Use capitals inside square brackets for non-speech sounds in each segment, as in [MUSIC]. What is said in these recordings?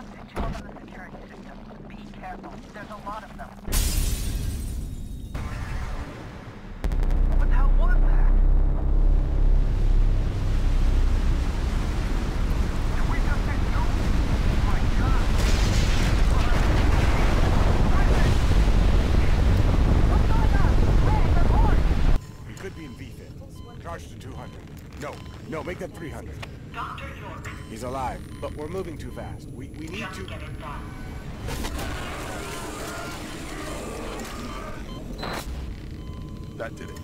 just control of the security system. Be careful. There's a lot of them. Up 300. Dr. York, He's alive, but we're moving too fast. We, we need just to... get it done. That did it.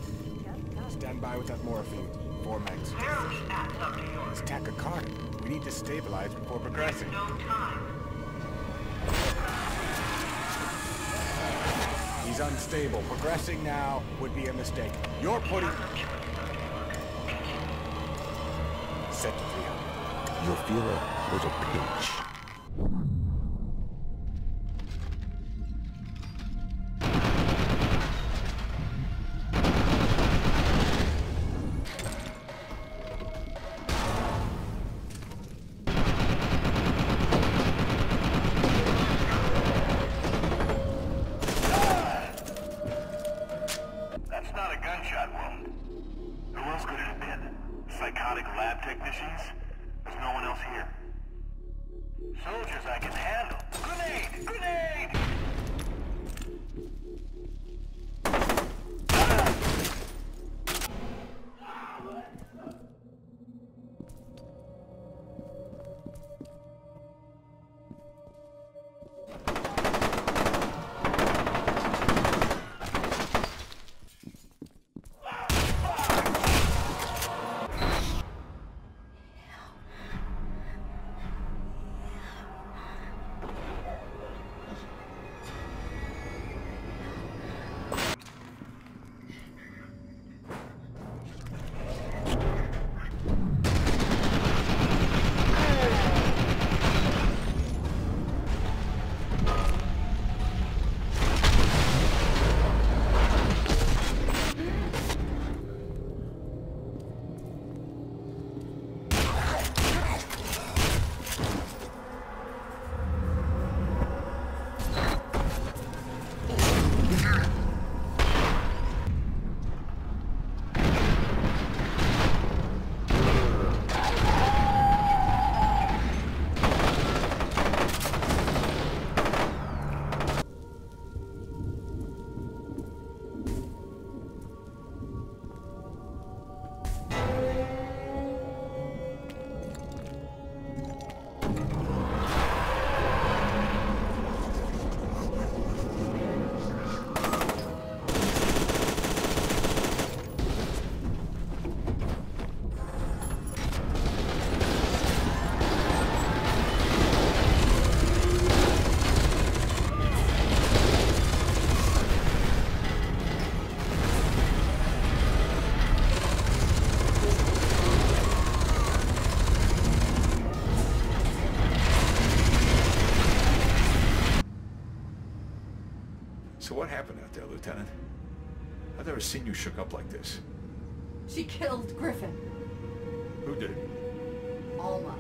Stand by with that morphine. Four megs. Where are we at, Dr. York? It's tachycardia. We need to stabilize before progressing. No time. He's unstable. Progressing now would be a mistake. You're putting... Set to 300. You'll feel a little pinch. So what happened out there, Lieutenant? I've never seen you shook up like this. She killed Griffin. Who did it? Alma.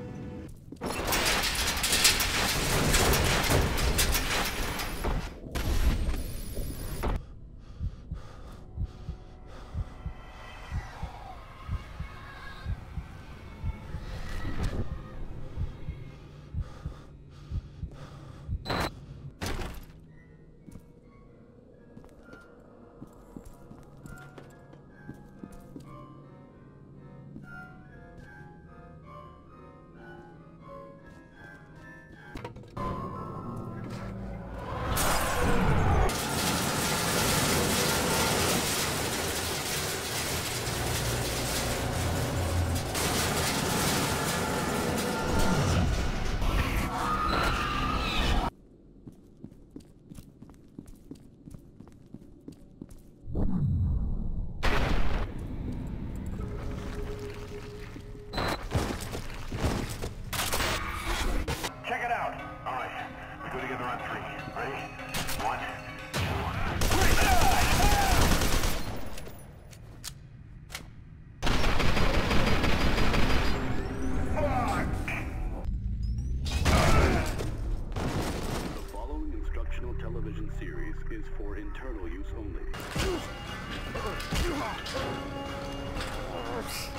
Television series is for internal use only. [LAUGHS]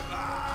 Ah!